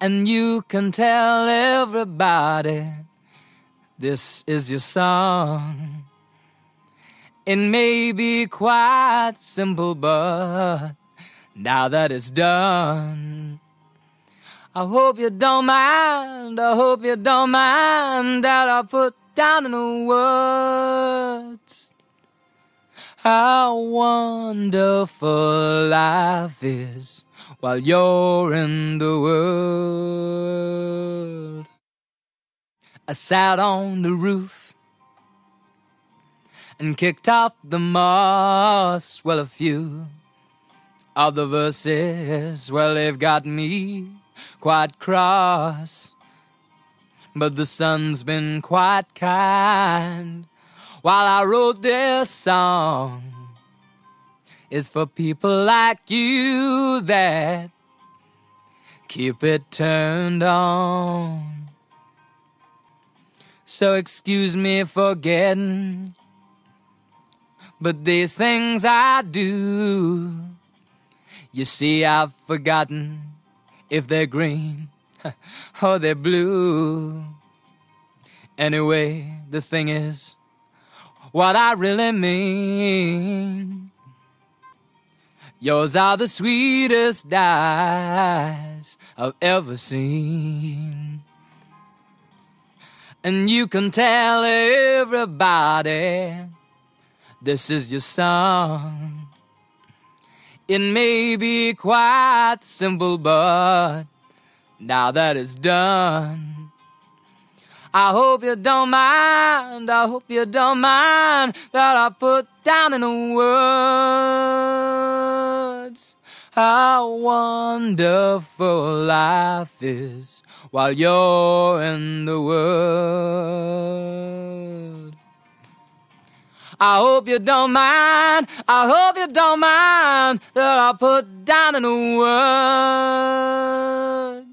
And you can tell everybody this is your song. It may be quite simple, but now that it's done, I hope you don't mind. I hope you don't mind that I put down in words how wonderful life is while you're in the world. I sat on the roof and kicked off the moss. Well, a few of the verses, well, they've got me quite cross. But the sun's been quite kind while I wrote this song is for people like you that keep it turned on. So excuse me for getting, but these things I do. You see, I've forgotten if they're green or they're blue. Anyway, the thing is, what I really mean. Yours are the sweetest eyes I've ever seen. And you can tell everybody this is your song. It may be quite simple, but now that it's done, I hope you don't mind. I hope you don't mind that I put down in the words how wonderful life is while you're in the world. I hope you don't mind. I hope you don't mind that I put down in the words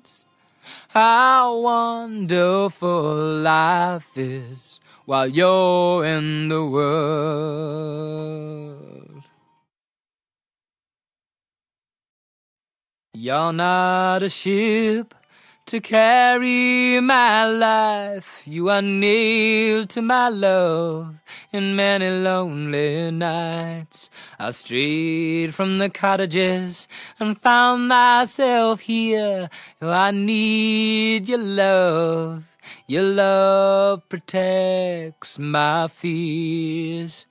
how wonderful life is while you're in the world. You're not a ship to carry my life. You are nailed to my love in many lonely nights. I strayed from the cottages and found myself here. Oh, I need your love. Your love protects my fears.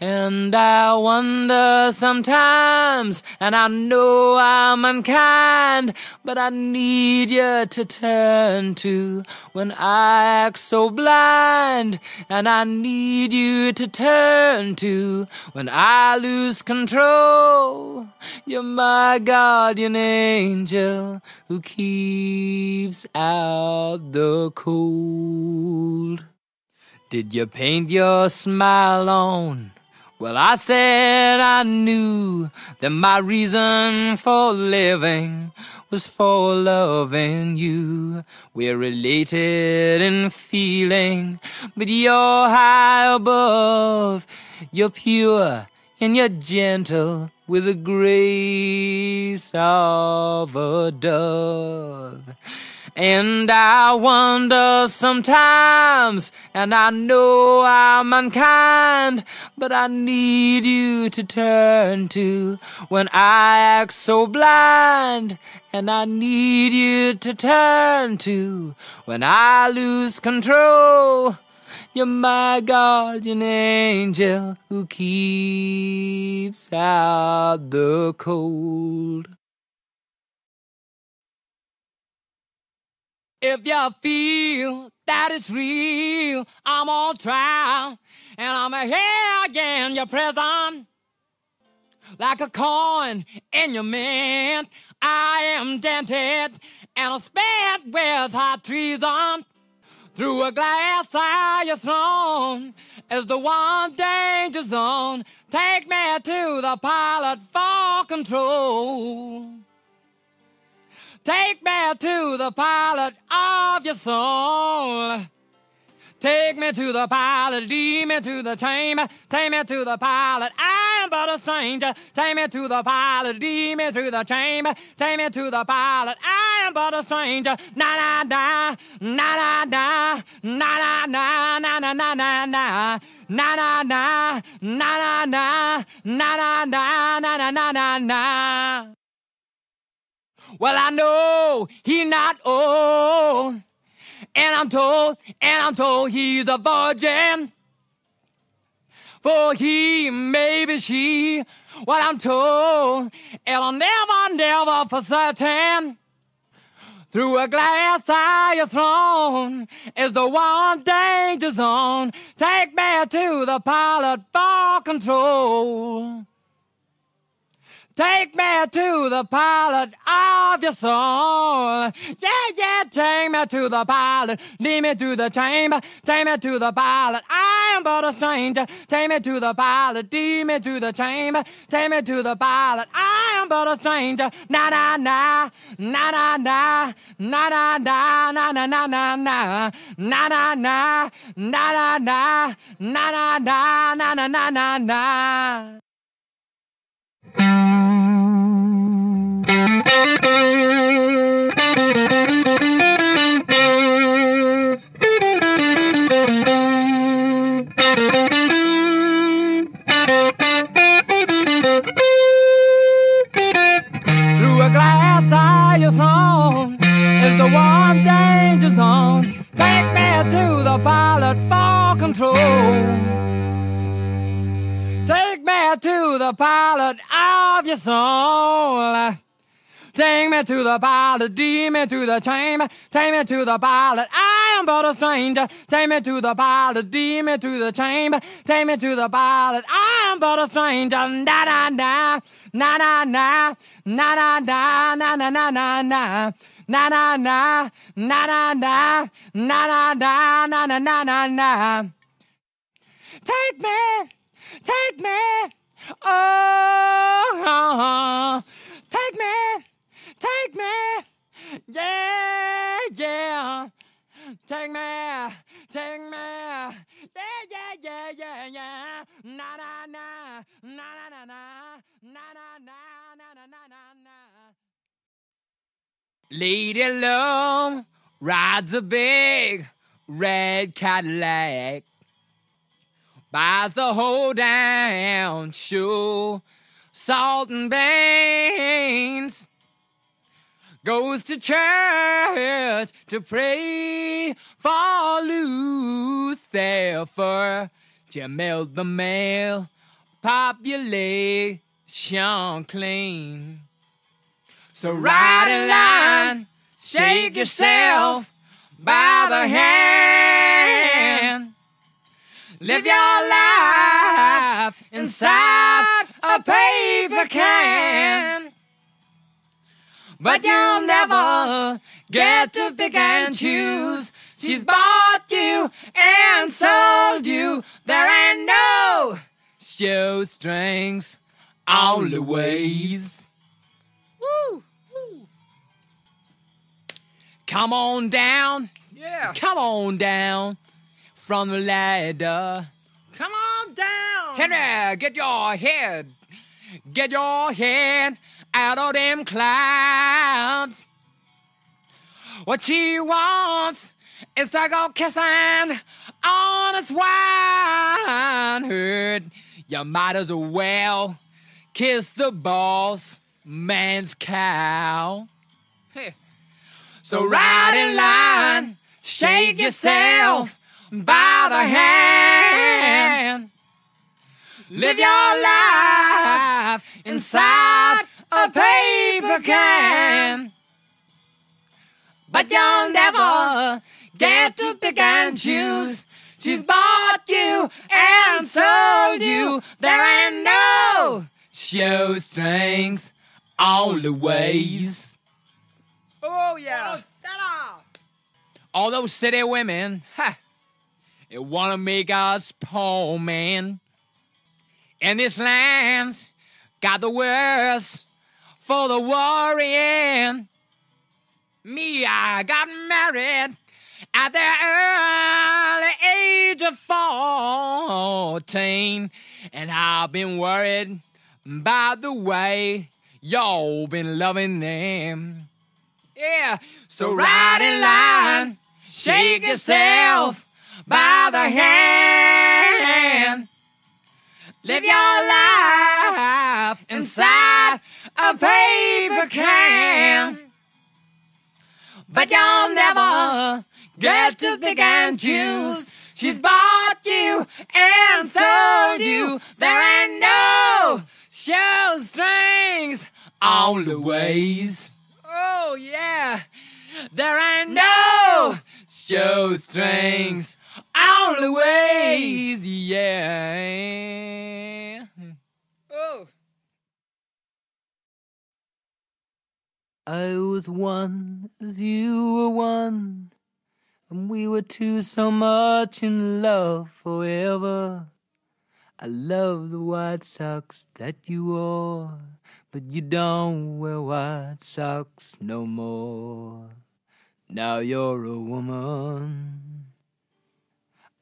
And I wonder sometimes, and I know I'm unkind, but I need you to turn to when I act so blind. And I need you to turn to when I lose control. You're my guardian angel who keeps out the cold. Did you paint your smile on? Well, I said I knew that my reason for living was for loving you. We're related in feeling, but you're high above. You're pure and you're gentle with the grace of a dove. And I wonder sometimes, and I know I'm unkind, but I need you to turn to when I act so blind. And I need you to turn to when I lose control. You're my guardian angel who keeps out the cold. If you feel that it's real, I'm on trial, and I'm here again, your prison. Like a coin in your mint, I am dented and I'm spent with hot treason. Through a glass eye, your throne is the one danger zone. Take me to the pilot for control. Take me to the pilot of your soul. Take me to the pilot, lead me to the chamber. Take me to the pilot, I am but a stranger. Take me to the pilot, lead me through the chamber. Take me to the pilot, I am but a stranger. Na na na, na na na, na na na, na na na na na. Na na na, na na na, na na na, na na na na na. Well, I know he not old. And I'm told, and I'm told he's a virgin. For he, maybe she, well, I'm told, and I'll never, never for certain. Through a glass eye your throne is the one danger zone. Take me to the pilot for control. Take me to the pilot of your soul. Yeah, yeah, take me to the pilot. Lead me to the chamber. Take me to the pilot. I am but a stranger. Take me to the pilot. Lead me to the chamber. Take me to the pilot. I am but a stranger. Na na na. Na na na. Na na na. Na na na na na. Na na na. Na na na. Na na na. Na na na na na. Take me to the pilot for control. Take me to the pilot of your soul. Take me to the pilot, lead me to the chamber. Take me to the pilot, I am but a stranger. Take me to the pilot, lead me to the chamber. Take me to the pilot, I am but a stranger. Na na na, na na na, na na na, na na na na na. Na na na, na na na, na na na, na na na na na. Take me, take me, oh, take me, take me, yeah, yeah, take me, take me, yeah, yeah, yeah, yeah, yeah, na na na, na na na na, na na na, na na na na na. Lady Long rides a big red Cadillac. Buys the whole damn show. Salt and beans. Goes to church to pray for Lucifer. Jamel the male population clean. So ride in line, shake yourself by the hand. Live your life inside a paper can. But you'll never get to pick and choose. She's bought you and sold you. There ain't no show strings, on Louise. Woo! woo. Come on down. Yeah. Come on down from the ladder. Come on down. Henry, get your head, get your head out of them clouds. What she wants is to go kissing on a swineherd. You might as well kiss the boss man's cow. So ride in line, shake yourself by the hand. Live your life inside a paper can. But you'll never get to pick and choose. She's bought you and sold you. There ain't no show strings, on Louise. Oh, yeah. Oh, all those city women, ha, they wanna make us poor man. And this land's got the worst for the worrying. Me, I got married at the early age of 14, and I've been worried by the way y'all been loving them. Yeah, so ride in line, shake yourself by the hand. Live your life inside a paper can. But you'll never get to pick and choose. She's bought you and sold you. There ain't no show strings, on Louise. Oh, yeah. There ain't no show strings, on Louise. Yeah. Oh. I was one as you were one, and we were two so much in love forever. I love the white socks that you wore, but you don't wear white socks no more. Now you're a woman.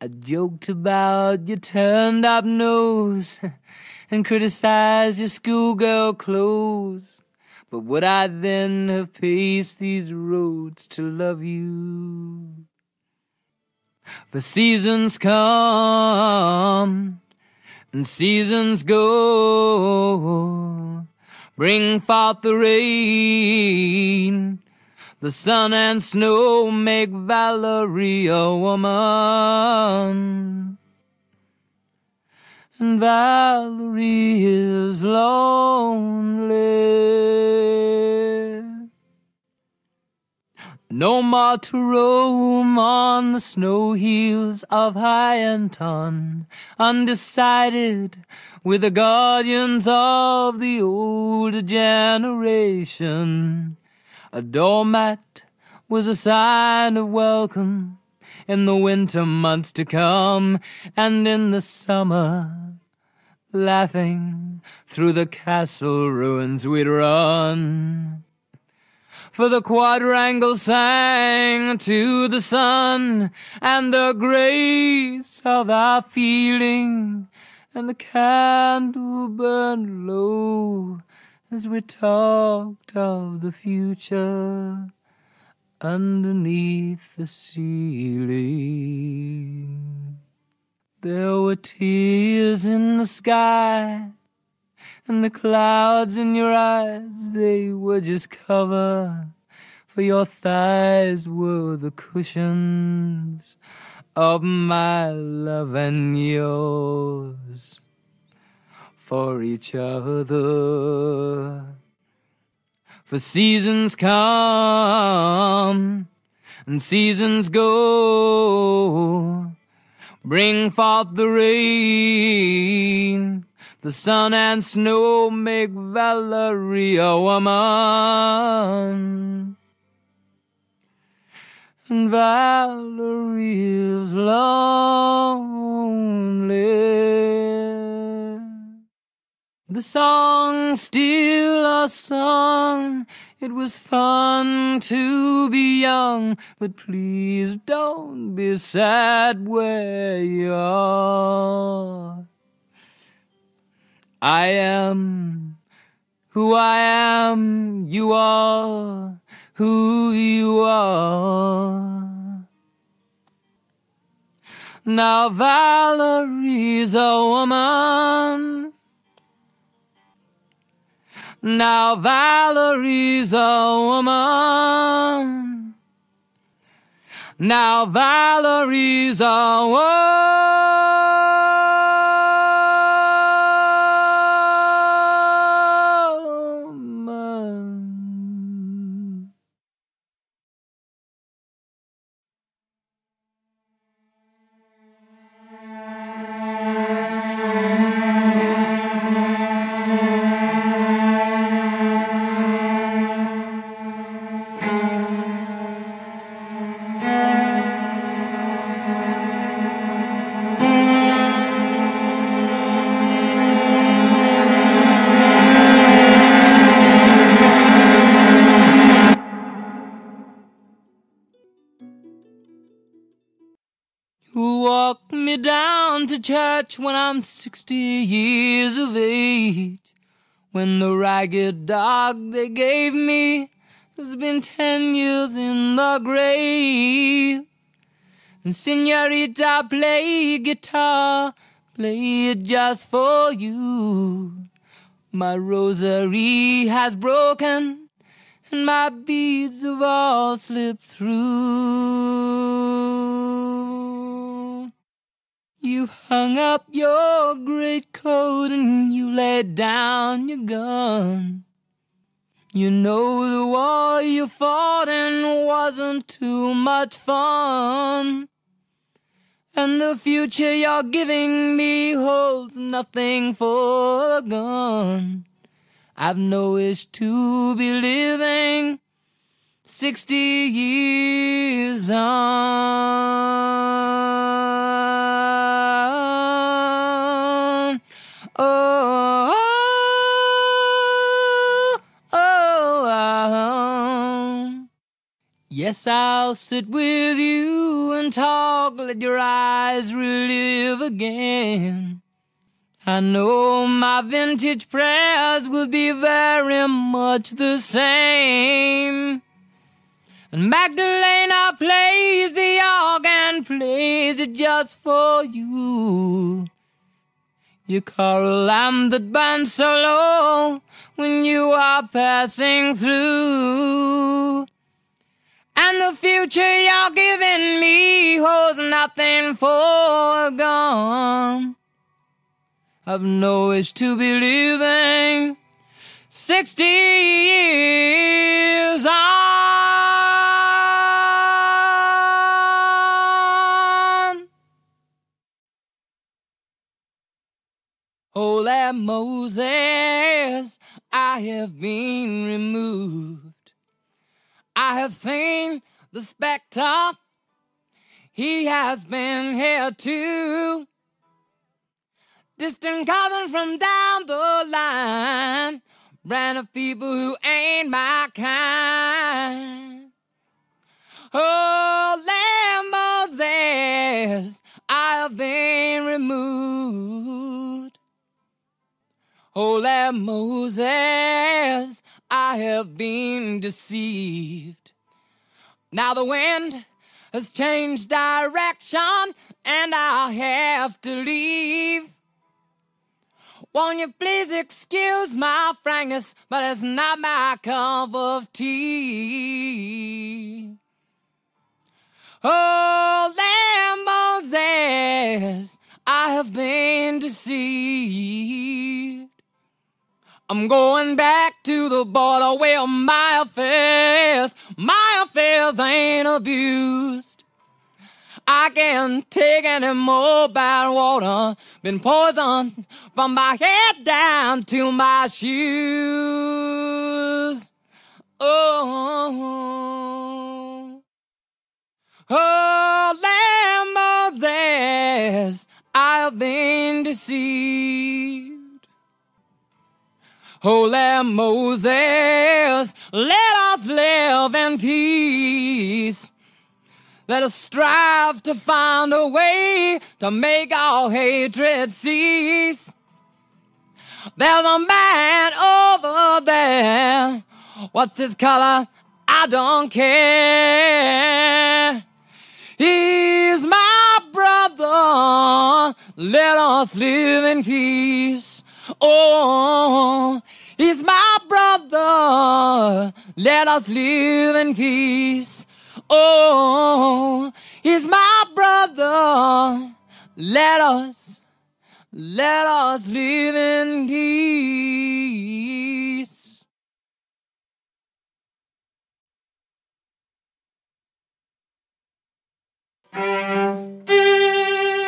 I joked about your turned up nose and criticized your schoolgirl clothes. But would I then have paced these roads to love you? The seasons come and seasons go. Bring forth the rain. The sun and snow make Valerie a woman. And Valerie is lonely. No more to roam on the snow hills of Hienton, undecided with the guardians of the old generation. A doormat was a sign of welcome in the winter months to come, and in the summer, laughing through the castle ruins we'd run. For the quadrangle sang to the sun and the grace of our feeling, and the candle burned low as we talked of the future underneath the ceiling. There were tears in the sky, and the clouds in your eyes, they were just cover, for your thighs were the cushions of my love and yours for each other. For seasons come and seasons go. Bring forth the rain. The sun and snow make Valerie a woman. And Valerie is lonely. The song still a song. It was fun to be young, but please don't be sad where you are. I am who I am, you are who you are. Now Valerie's a woman. Now Valerie's a woman. Now Valerie's a woman. Sixty years of age. When the ragged dog they gave me has been ten years in the grave. And senorita, play guitar, play it just for you. My rosary has broken and my beads have all slipped through. You hung up your great coat and you laid down your gun. You know the war you fought in wasn't too much fun. And the future you're giving me holds nothing for a gun. I've no wish to be living sixty years on. Yes, I'll sit with you and talk, let your eyes relive again. I know my vintage prayers will be very much the same. And Magdalena plays the organ, plays it just for you. You carol lamb that burns so low when you are passing through. The future y'all giving me holds nothing foregone. I've no wish to be living sixty years on. Holy Moses, I have been removed. I have seen the spectre. He has been here too distant cousin from down the line, brand of people who ain't my kind. Oh, Lamb Moses, I have been removed. Oh, Lamb Moses, I have been deceived. Now the wind has changed direction, and I'll have to leave. Won't you please excuse my frankness, but it's not my cup of tea. Oh, Lamb Moses, I have been deceived. I'm going back to the border where my affairs, my affairs ain't abused. I can't take any more bad water. Been poisoned from my head down to my shoes. Oh, oh, oh. oh Lamb Moses, I've been deceived. Moses, let us live in peace. Let us strive to find a way to make our hatred cease. There's a man over there. What's his color? I don't care. He's my brother, let us live in peace. Oh, he's my brother, let us live in peace. Oh, he's my brother, let us, let us live in peace.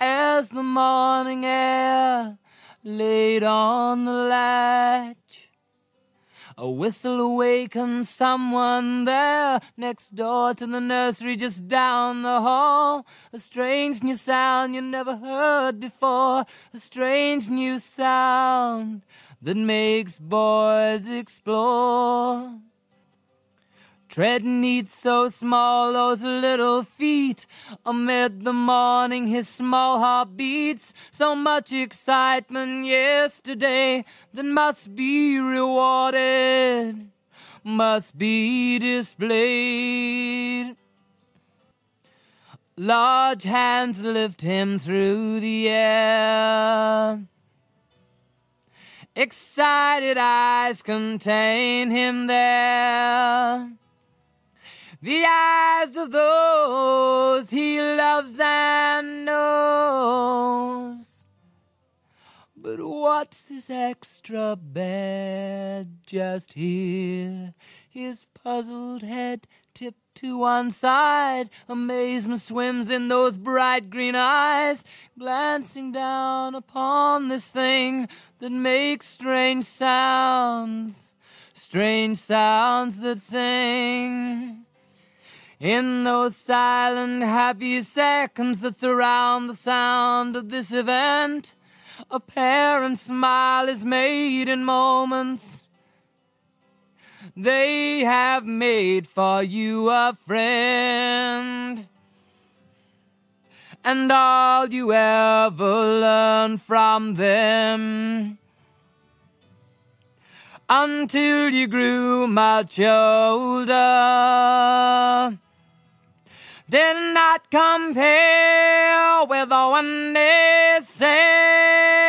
as the morning air laid on the latch. A whistle awakens someone there next door to the nursery just down the hall. A strange new sound you never heard before. A strange new sound that makes boys explore. Tread neat so small those little feet. Amid the morning his small heart beats. So much excitement yesterday that must be rewarded must be displayed. Large hands lift him through the air. Excited eyes contain him there the eyes of those he loves and knows. But what's this extra bed just here? His puzzled head tipped to one side. Amazement swims in those bright green eyes, glancing down upon this thing that makes strange sounds, strange sounds that sing. In those silent, happy seconds that surround the sound of this event, a parent's smile is made in moments. They have made for you a friend. And all you ever learn from them until you grew much older did not compare with the one they said.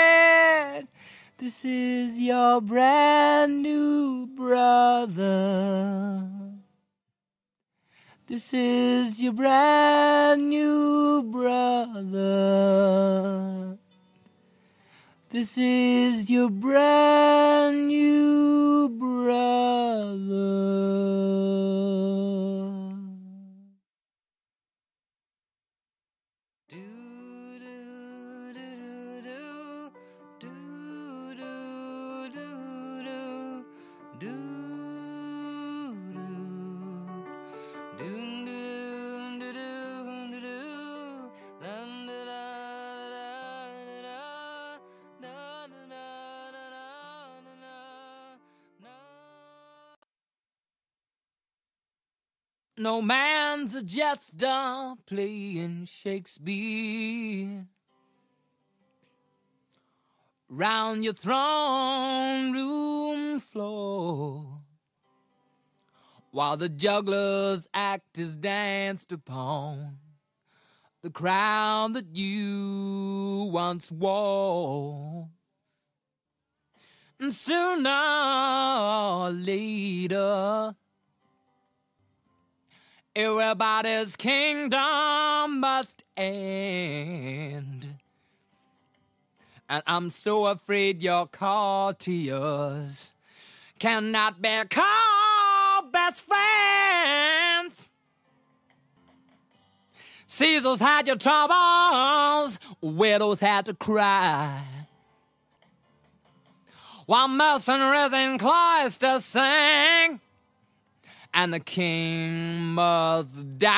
This is your brand new brother. This is your brand new brother. This is your brand new brother. No man's a jester playing Shakespeare. Round your throne room floor, while the juggler's act is danced upon, the crown that you once wore. And sooner or later, Everybody's kingdom must end. And I'm so afraid your courtiers cannot be called best friends. Caesar's had your troubles, widows had to cry. while mercenaries and cloisters sing, and the king must die.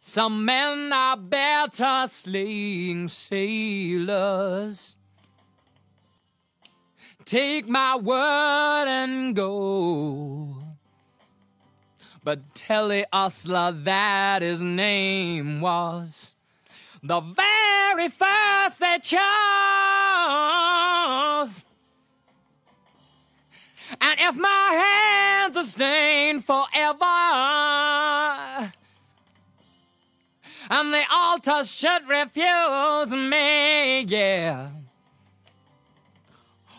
Some men are better slaying sailors. Take my word and go. But tell the ostler that his name was the very first they chose. And if my hands are stained forever, and the altar should refuse me, yeah.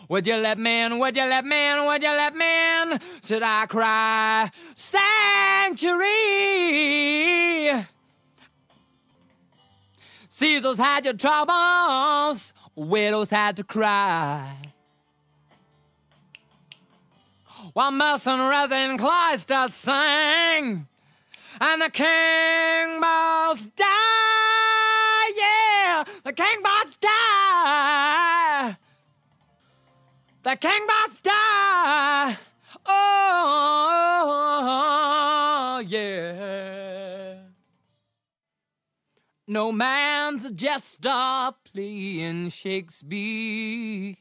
Would you let me in? Would you let me in? Would you let me in? Should I cry sanctuary? Caesar's had your troubles, widows had to cry. While mercenaries and cloisters sang, and the king must die, yeah, the king must die. The king must die. Oh, yeah. No man's a jester playing Shakespeare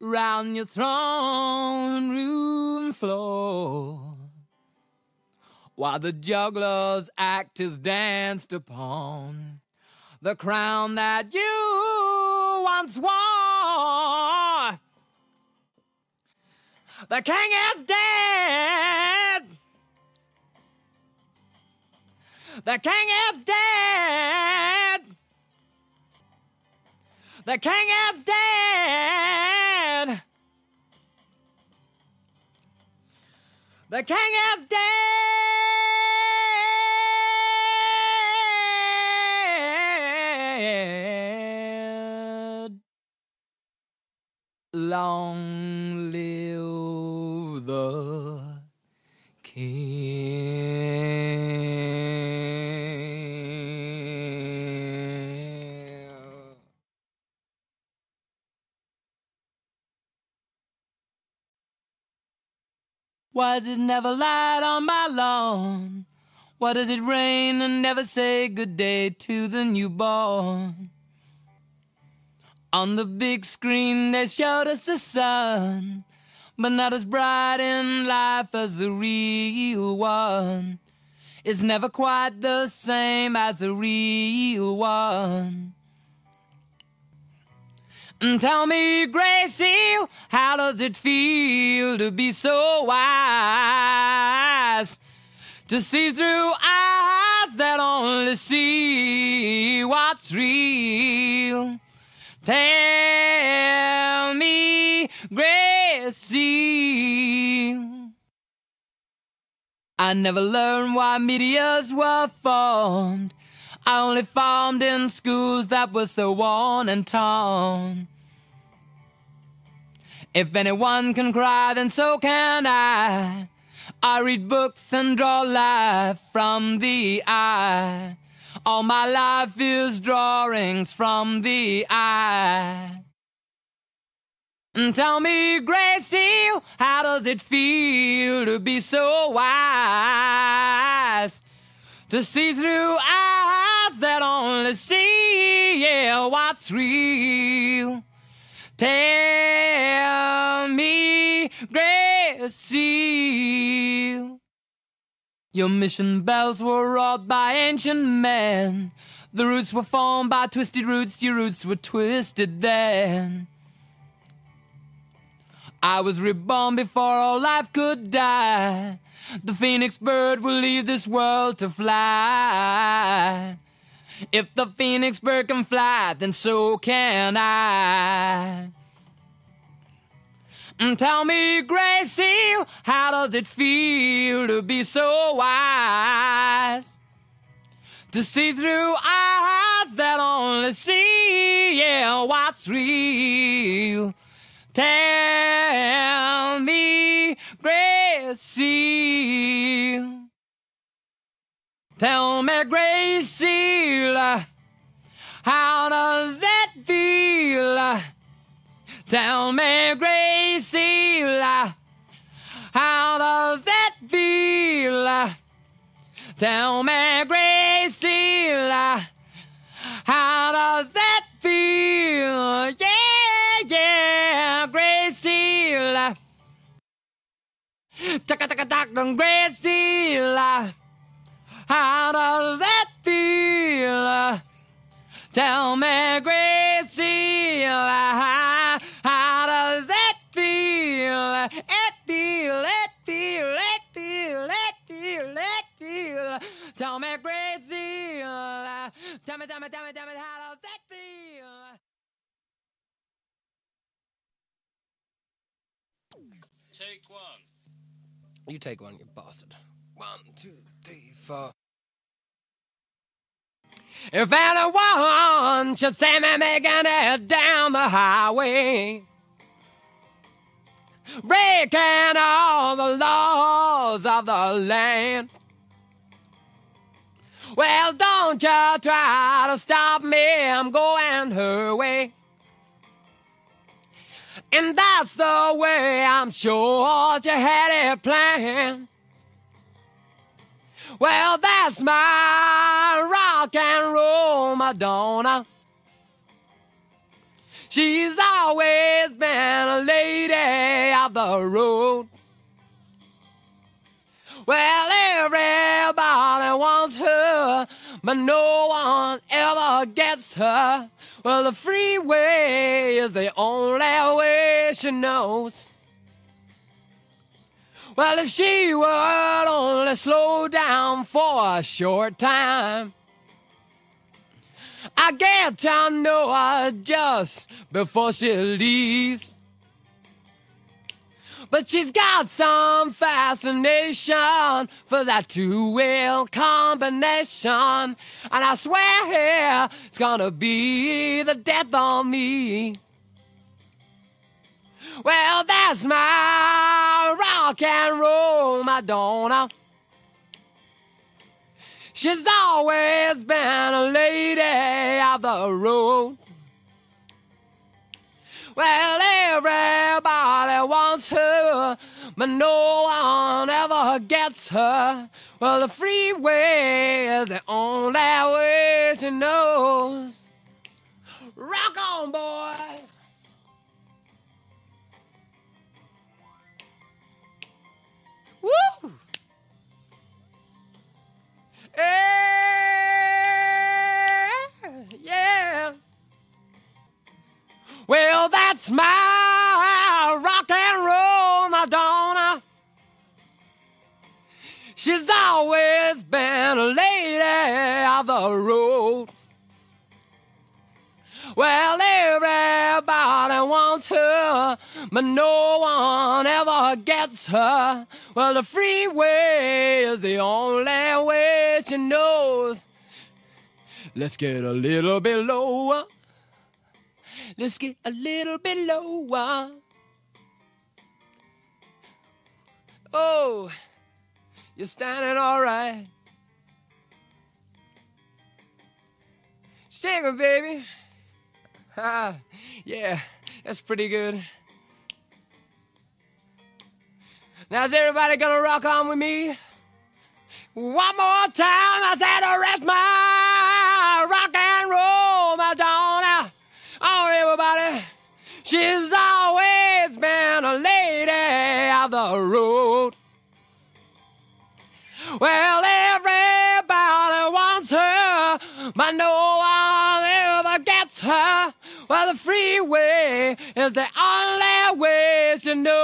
round your throne room floor while the juggler's act is danced upon the crown that you once wore. The king is dead. The king is dead. The king is dead. The king is dead. Long Why does it never light on my lawn? Why does it rain and never say good day to the newborn? On the big screen they showed us the sun, but not as bright in life as the real one. It's never quite the same as the real one. And tell me, Gracie, does it feel to be so wise? To see through eyes that only see what's real. Tell me, Gracie. I never learned why meteors were formed. I only formed in schools that were so worn and torn. If anyone can cry, then so can I. I read books and draw life from the eye. All my life is drawings from the eye. And Tell me, Gracie, how does it feel to be so wise? To see through eyes that only see, yeah, what's real. Tell me, Gracie. Your mission bells were wrought by ancient men. The roots were formed by twisted roots, your roots were twisted then. I was reborn before all life could die. The phoenix bird will leave this world to fly. If the phoenix bird can fly, then so can I. And Tell me, Gracie, how does it feel to be so wise? To see through eyes that only see, yeah, what's real. Tell me, Gracie. Tell me, Gracie, How does it feel? Tell me, Gracie, how does it feel? Tell me, Gracie, how does it feel? Yeah, yeah, Gracie. Taka taka tak, Gracie. How does that feel? Tell me, Gracie, how, does it feel? It feel, it feel, it feel, it feel, it feel. Tell me, Gracie, tell me, tell me, tell me, tell me, how does it feel? Take one. You take one, you bastard. One, two, If anyone should see me making it down the highway, breaking all the laws of the land, well, don't you try to stop me, I'm going her way. And that's the way I'm sure you had it planned. Well, that's my rock and roll Madonna. She's always been a lady of the road. Well, everybody wants her, but no one ever gets her. Well, the freeway is the only way she knows. Well, if she would only slow down for a short time, I get to know her just before she leaves. But she's got some fascination for that two-wheel combination. And I swear it's gonna be the death of me. Well, that's my rock and roll Madonna. She's always been a lady of the road. Well, everybody wants her, but no one ever gets her. Well, the freeway is the only way she knows. Rock on, boys! Woo! Yeah, yeah. Well, that's my rock and roll Madonna. She's always been a lady of the road. Well, everybody wants her, but no one ever gets her. Well, the freeway is the only way she knows. Let's get a little bit lower. Let's get a little bit lower. Oh, you're standing all right. Sing it, baby. Ah, yeah, that's pretty good. Now, is everybody gonna rock on with me? One more time, I said, arrest my rock and roll Madonna. Oh, everybody, she's always been a lady of the road. Well, everybody wants her, but no gets. Well, the freeway is the only way she knows.